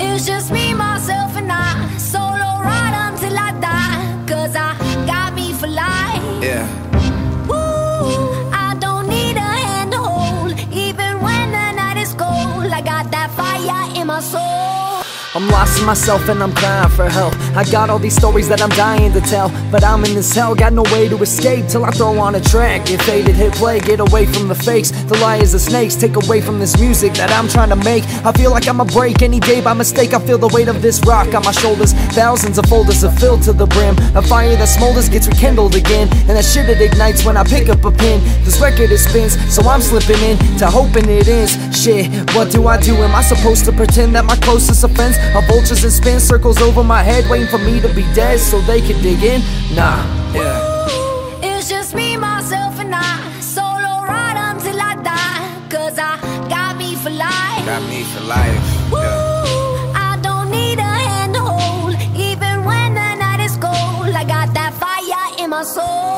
It's just me, myself, and I. Solo ride until I I got me for life. Yeah. I don't need a hand to hold. Even when the night is cold, I got that fire in my soul. I'm lost in myself and I'm crying for help. I got all these stories that I'm dying to tell, but I'm in this hell, got no way to escape till I throw on a track. Get faded, hit play, get away from the fakes, the liars, the snakes, take away from this music that I'm trying to make. I feel like I'ma break any day by mistake. I feel the weight of this rock on my shoulders. Thousands of folders are filled to the brim. A fire that smolders gets rekindled again, and that shit it ignites when I pick up a pen. This record it spins, so I'm slipping in to hoping it ends. Shit, what do I do? Am I supposed to pretend that my closest of vultures and spin circles over my head, waiting for me to be dead so they can dig in? Nah, yeah. It's just me, myself, and I. Solo ride until I die. Cause I got me for life. Got me for life. Woo! Yeah. I don't need a hand to hold. Even when the night is cold, I got that fire in my soul.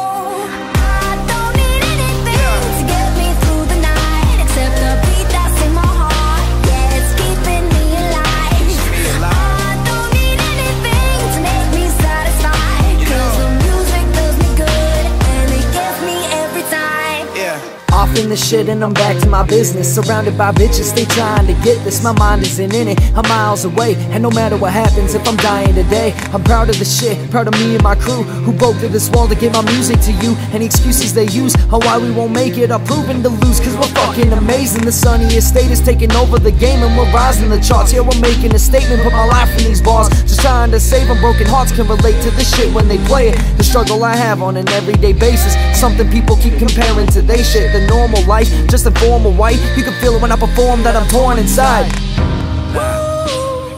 The shit and I'm back to my business. Surrounded by bitches, they trying to get this. My mind isn't in it, I'm miles away. And no matter what happens, if I'm dying today I'm proud of the shit, proud of me and my crew Who broke through this wall to get my music to you. Any excuses they use on why we won't make it Are proven to lose, cause we're fucking amazing. The sunniest state is taking over the game And we're rising the charts, yeah we're making a statement Put my life in these bars, just trying to save them Broken hearts can relate to this shit when they play it. The struggle I have on an everyday basis Something people keep comparing to they shit. The normal life, just a formal white You can feel it when I perform that I'm torn inside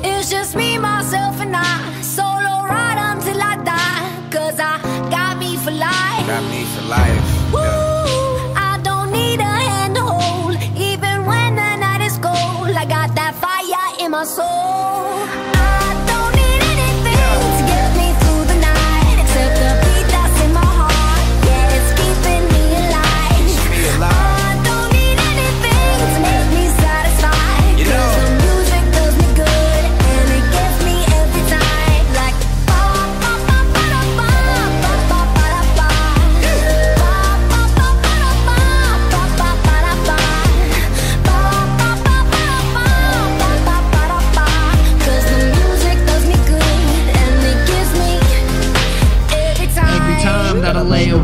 It's just me, myself, and I. Solo ride until I die. Cause I got me for life. Got me for life. Woo! Yeah. I don't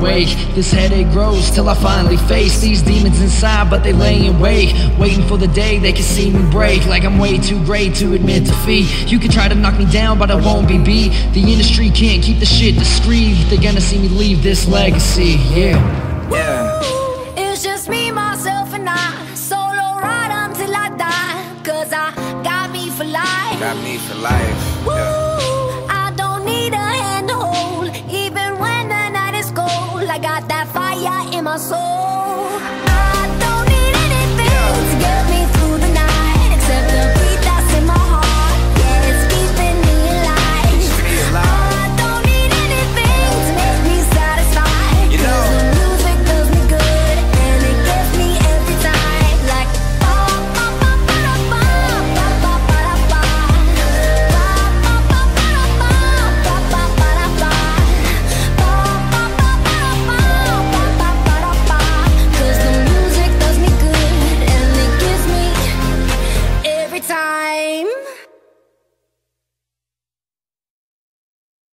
I awake, this headache grows till I finally face these demons inside, but they lay in wait, waiting for the day they can see me break. Like I'm way too great to admit defeat. You can try to knock me down, but I won't be beat. The industry can't keep the shit discreet. They're gonna see me leave this legacy, yeah. Yeah. It's just me, myself, and I. Solo ride until I die. Cause I got me for life. Got me for life. Soul.